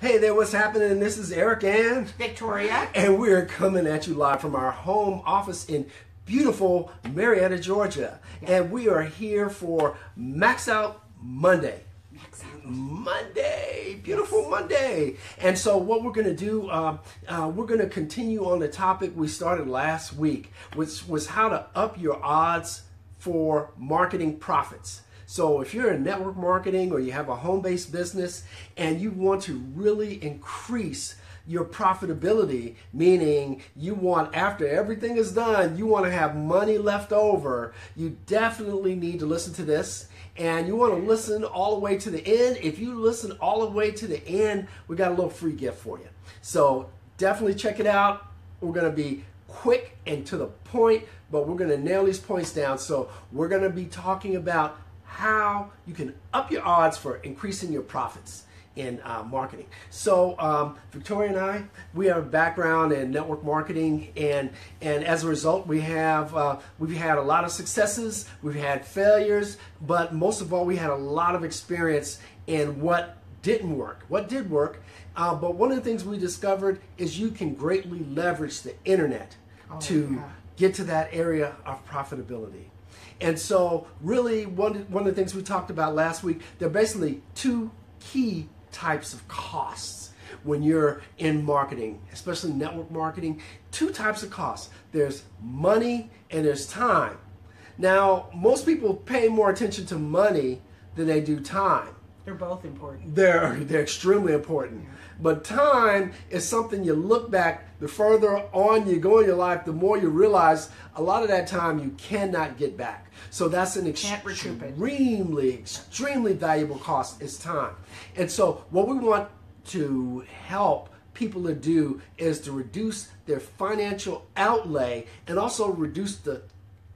Hey there, what's happening? This is Eric and Victoria. And we're coming at you live from our home office in beautiful Marietta, Georgia. And we are here for Max Out Monday. Max Out. Monday, beautiful yes. Monday. And so, what we're going to do, uh, uh, we're going to continue on the topic we started last week, which was how to up your odds for marketing profits. So if you're in network marketing or you have a home-based business and you want to really increase your profitability, meaning you want, after everything is done, you want to have money left over, you definitely need to listen to this. And you want to listen all the way to the end. If you listen all the way to the end, we got a little free gift for you. So definitely check it out. We're going to be quick and to the point, but we're going to nail these points down. So we're going to be talking about how you can up your odds for increasing your profits in uh, marketing. So um, Victoria and I, we have a background in network marketing, and and as a result, we have uh, we've had a lot of successes, we've had failures, but most of all, we had a lot of experience in what didn't work. What did work, uh, but one of the things we discovered is you can greatly leverage the internet oh, to yeah. get to that area of profitability. And so, really, one, one of the things we talked about last week, there are basically two key types of costs when you're in marketing, especially network marketing. Two types of costs there's money and there's time. Now, most people pay more attention to money than they do time. They're both important. They're, they're extremely important. Yeah. But time is something you look back, the further on you go in your life, the more you realize a lot of that time you cannot get back. So that's an extremely, extremely valuable cost is time. And so what we want to help people to do is to reduce their financial outlay and also reduce the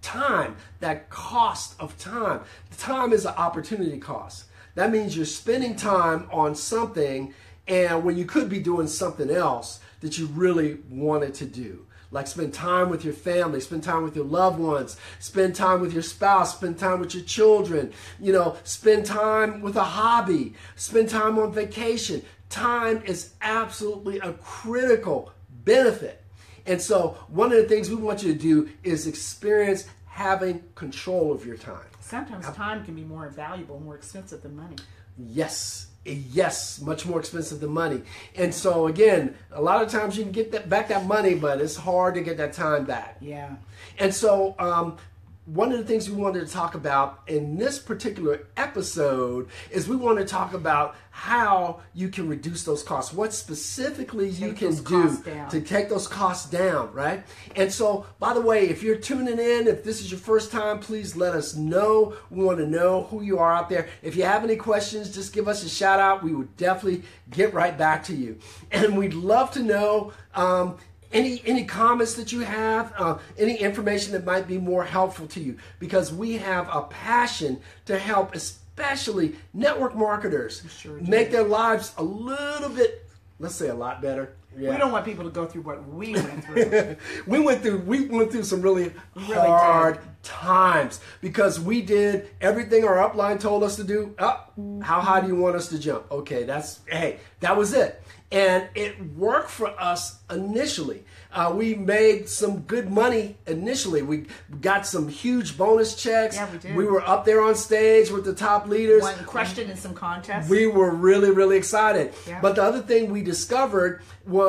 time, that cost of time. The time is an opportunity cost. That means you're spending time on something and when you could be doing something else that you really wanted to do. Like spend time with your family spend time with your loved ones spend time with your spouse spend time with your children you know spend time with a hobby spend time on vacation. Time is absolutely a critical benefit. And so one of the things we want you to do is experience having control of your time sometimes time can be more valuable more expensive than money yes yes, much more expensive than money. And so again, a lot of times you can get that back that money, but it's hard to get that time back. Yeah. And so um, one of the things we wanted to talk about in this particular episode is we want to talk about how you can reduce those costs, what specifically take you can do to take those costs down, right? And so, by the way, if you're tuning in, if this is your first time, please let us know. We want to know who you are out there. If you have any questions, just give us a shout out. We would definitely get right back to you. And we'd love to know. Um, any any comments that you have, uh, any information that might be more helpful to you, because we have a passion to help, especially network marketers, sure make their lives a little bit, let's say, a lot better. Yeah. We don't want people to go through what we went through. we went through we went through some really, really hard did. times because we did everything our upline told us to do. Oh, how high do you want us to jump? Okay, that's hey, that was it and it worked for us initially. Uh, we made some good money initially. We got some huge bonus checks. Yeah, we did. We were up there on stage with the top leaders. Crushed it in some contests. We were really, really excited. Yeah. But the other thing we discovered was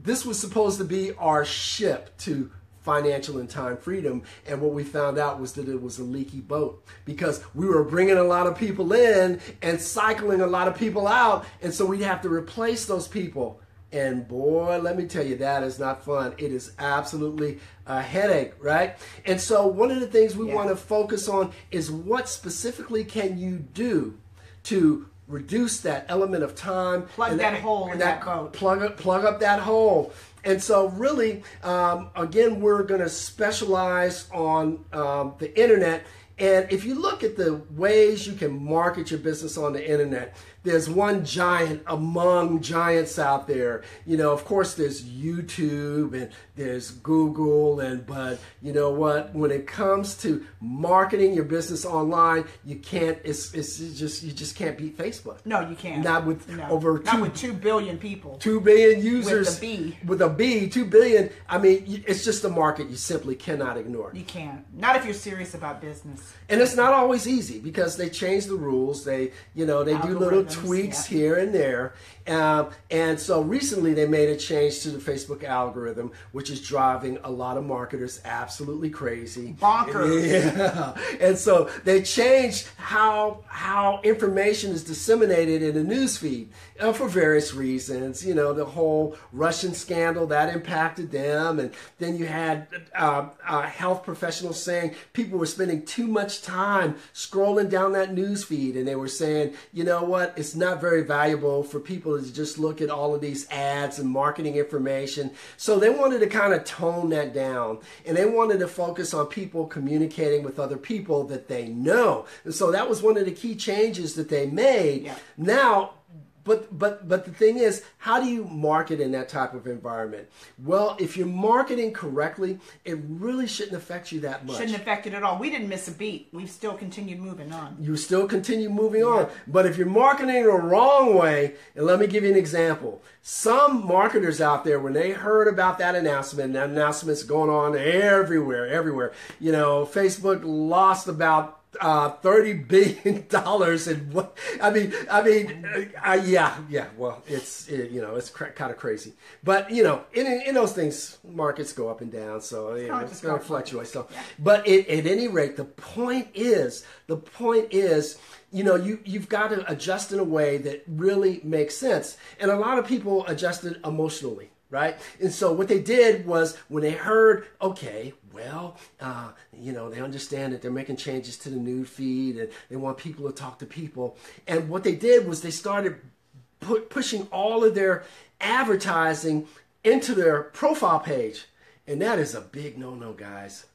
this was supposed to be our ship to financial and time freedom. And what we found out was that it was a leaky boat because we were bringing a lot of people in and cycling a lot of people out. And so we'd have to replace those people. And boy, let me tell you, that is not fun. It is absolutely a headache, right? And so one of the things we yeah. want to focus on is what specifically can you do to reduce that element of time. Plug that, that, hole in that, that boat. Plug up, plug up that hole. And so, really, um, again, we're going to specialize on um, the internet. And if you look at the ways you can market your business on the internet, there's one giant among giants out there. You know, of course, there's YouTube and there's Google, and but you know what? When it comes to marketing your business online, you can't. It's it's just you just can't beat Facebook. No, you can't. Not with No. over Not two with two billion people. two billion users With a B. with a B, two billion. I mean, it's just a market you simply cannot ignore. You can't. Not if you're serious about business. And it's not always easy because they change the rules. They, you know, they do little tweaks yeah. here and there. Um, and so recently they made a change to the Facebook algorithm, which is driving a lot of marketers absolutely crazy. Bonkers. Yeah. And so they changed how how information is disseminated in the news feed uh, for various reasons. You know, the whole Russian scandal that impacted them, and then you had uh, uh, health professionals saying people were spending too much time scrolling down that news feed, and they were saying, you know what, it's not very valuable for people to just look at all of these ads and marketing information. So they wanted to kind of tone that down, and they wanted to focus on people communicating with other people that they know. And so that was one of the key changes that they made. Yeah. Now, but but but the thing is, how do you market in that type of environment? Well, if you're marketing correctly, it really shouldn't affect you that much. Shouldn't affect it at all. We didn't miss a beat. We've still continued moving on. you still continue moving on. But if you're marketing the wrong way, and let me give you an example. Some marketers out there, when they heard about that announcement, that announcement's going on everywhere, everywhere. You know, Facebook lost about uh, thirty billion dollars in what? I mean, I mean, uh, uh, yeah, yeah. Well, it's it, you know, it's cra- kind of crazy, but you know, in, in those things, markets go up and down, so you know, it's going to fluctuate. So, Yeah. but it, at any rate, the point is, the point is, you know, you you've got to adjust in a way that really makes sense, and a lot of people adjusted emotionally. Right, and so what they did was when they heard, okay, well, uh, you know, they understand that they're making changes to the news feed and they want people to talk to people. And what they did was they started pu- pushing all of their advertising into their profile page. And that is a big no no, guys.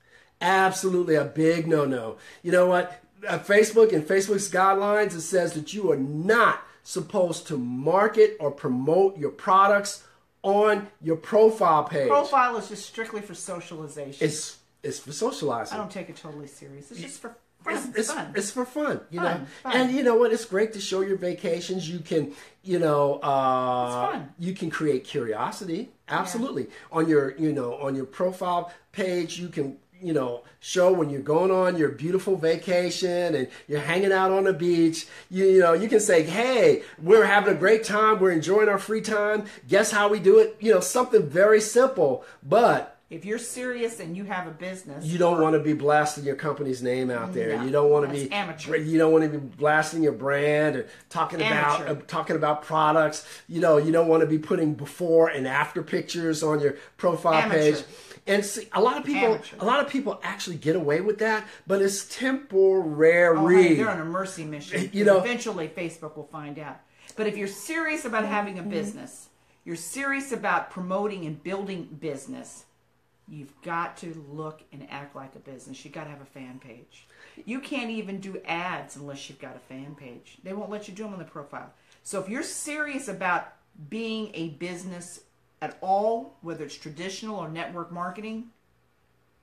Absolutely a big no no. You know what? Uh, Facebook and Facebook's guidelines, it says that you are not supposed to market or promote your products on your profile page. Profile is just strictly for socialization. It's it's for socializing. I don't take it totally serious. It's just for fun. It's, It's, fun. it's for fun, you Fun, know. fun. And you know what? It's great to show your vacations. You can, you know, uh, It's fun. you can create curiosity. Absolutely. On your, you know, on your profile page, you can, you know, show when you're going on your beautiful vacation and you're hanging out on the beach. You, you know, you can say, "Hey, we're having a great time. We're enjoying our free time. Guess how we do it?" You know, something very simple, but if you're serious and you have a business, you don't want to be blasting your company's name out there. No, you don't want to be amateur. You don't want to be blasting your brand or talking about uh, talking about products. You know, you don't want to be putting before and after pictures on your profile Amateur. page. And see, a lot of people, Amateur. a lot of people actually get away with that, but it's temporary. Oh, honey, they're on a mercy mission. You know- eventually Facebook will find out. But if you're serious about having Mm-hmm. a business, you're serious about promoting and building business, you've got to look and act like a business. You've got to have a fan page. You can't even do ads unless you've got a fan page. They won't let you do them on the profile. So if you're serious about being a business at all, whether it's traditional or network marketing,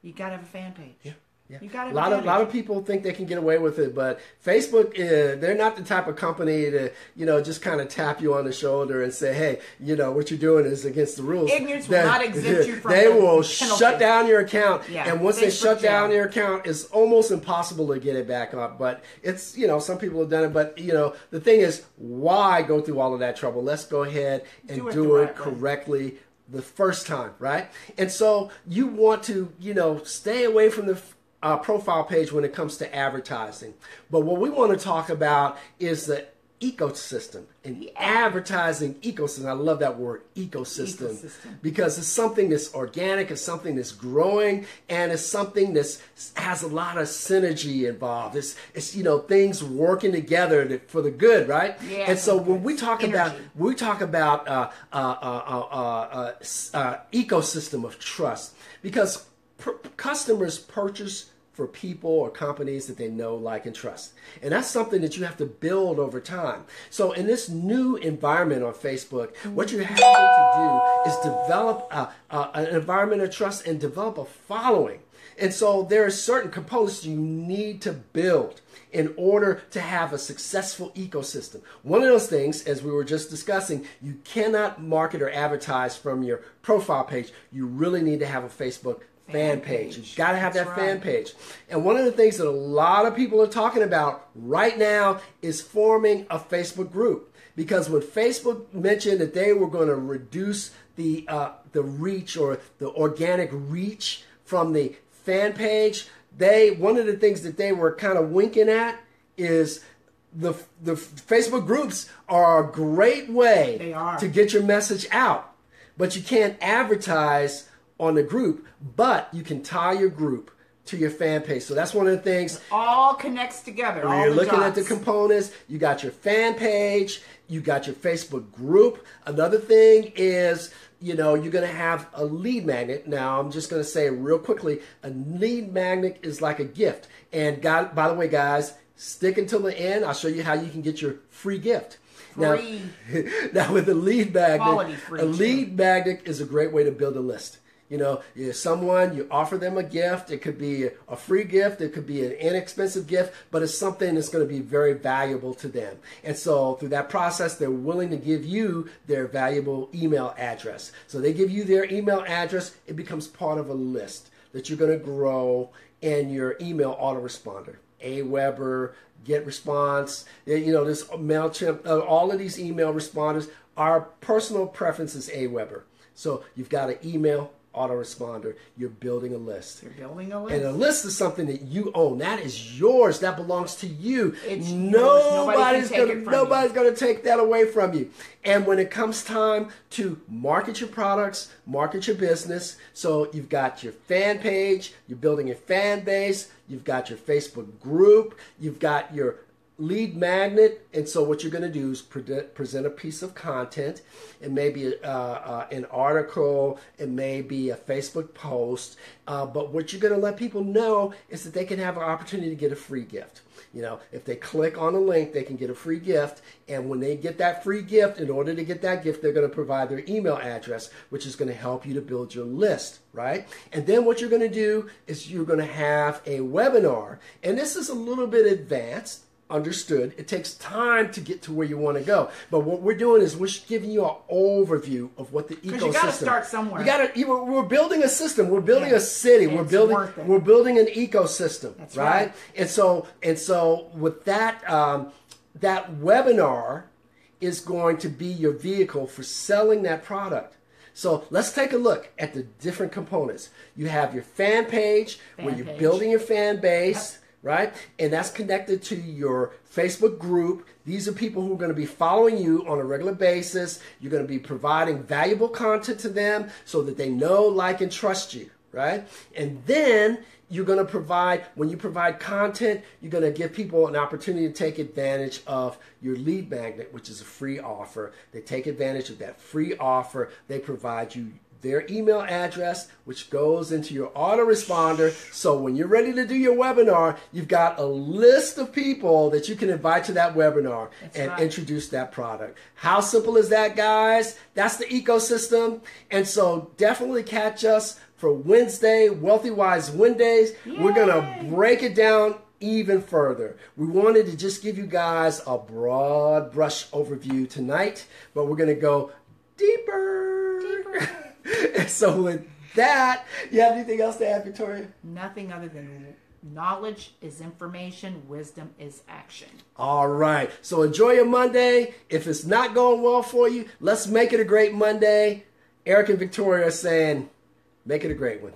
you got to have a fan page. Yeah. Yeah. You got a lot of lot of people think they can get away with it, but Facebook, uh, they're not the type of company to you know just kind of tap you on the shoulder and say, hey, you know what you're doing is against the rules. Ignorance will not exempt you from They will penalty. shut down your account, Yeah, and once they shut down your account, it's almost impossible to get it back up. But it's you know some people have done it, but you know the thing is, why go through all of that trouble? Let's go ahead and Do it do it correctly the first time, right? And so you want to, you know, stay away from the uh, profile page when it comes to advertising. But what we want to talk about is the ecosystem and the advertising ecosystem. I love that word, ecosystem, Ecosystem. because it's something that's organic, it's something that's growing, and it's something that has a lot of synergy involved. It's, it's you know things working together to, for the good, right? Yeah, and so when we talk about we talk about uh, uh, uh, uh, uh, uh, uh, ecosystem of trust because per- customers purchase for people or companies that they know, like, and trust. And that's something that you have to build over time. So, in this new environment on Facebook, what you're having to do is develop a, a, an environment of trust and develop a following. And so, there are certain components you need to build in order to have a successful ecosystem. One of those things, as we were just discussing, you cannot market or advertise from your profile page. You really need to have a Facebook fan page. You've got to have That's that right. fan page. And one of the things that a lot of people are talking about right now is forming a Facebook group. Because when Facebook mentioned that they were going to reduce the uh, the reach or the organic reach from the fan page, they one of the things that they were kind of winking at is the the Facebook groups are a great way They are. to get your message out. But you can't advertise on the group, but you can tie your group to your fan page. So that's one of the things All connects together. when you're looking at the components, you got your fan page, you got your Facebook group. Another thing is, you know, you're going to have a lead magnet. Now, I'm just going to say real quickly, a lead magnet is like a gift. And God, by the way, guys, stick until the end. I'll show you how you can get your free gift. Free. Now, now with a lead magnet, a lead magnet is a great way to build a list. You know, someone, you offer them a gift. It could be a free gift, it could be an inexpensive gift, but it's something that's going to be very valuable to them. And so through that process, they're willing to give you their valuable email address. So they give you their email address, it becomes part of a list that you're going to grow in your email autoresponder. Aweber, GetResponse, you know, this MailChimp, uh, all of these email responders, our personal preference is Aweber. So you've got an email autoresponder, you're building a list. You're building a list. And a list is something that you own. That is yours. That belongs to you. It's yours. Nobody nobody's gonna it from nobody's gonna take that away from you. And when it comes time to market your products, market your business, so you've got your fan page, you're building your fan base, you've got your Facebook group, you've got your lead magnet and so what you're going to do is pre- present a piece of content. It may be uh, uh, an article it may be a facebook post uh, but what you're going to let people know is that they can have an opportunity to get a free gift. You know if they click on a link they can get a free gift and when they get that free gift in order to get that gift they're going to provide their email address which is going to help you to build your list right? And then what you're going to do is you're going to have a webinar and this is a little bit advanced understood. It takes time to get to where you want to go. But what we're doing is we're giving you an overview of what the ecosystem. you gotta start somewhere. You got to. We're we're building a system. We're building Yeah. a city. We're building. worth it. We're building an ecosystem. That's right? right. And so and so with that um, that webinar is going to be your vehicle for selling that product. So let's take a look at the different components. You have your fan page where you're page. building your fan base right? And that's connected to your Facebook group. These are people who are going to be following you on a regular basis. You're going to be providing valuable content to them so that they know, like, and trust you, right? And then you're going to provide, when you provide content, you're going to give people an opportunity to take advantage of your lead magnet, which is a free offer. They take advantage of that free offer. They provide you their email address, which goes into your autoresponder. So when you're ready to do your webinar, you've got a list of people that you can invite to that webinar That's and right. introduce that product. How simple is that, guys? That's the ecosystem. And so definitely catch us for Wednesday, Wealthy Wise Wednesdays. We're going to break it down even further. We wanted to just give you guys a broad brush overview tonight, but we're going to go. Deeper. And so with that, you have anything else to add, Victoria? Nothing other than knowledge is information, wisdom is action. All right. So enjoy your Monday. If it's not going well for you, let's make it a great Monday. Eric and Victoria are saying, make it a great one.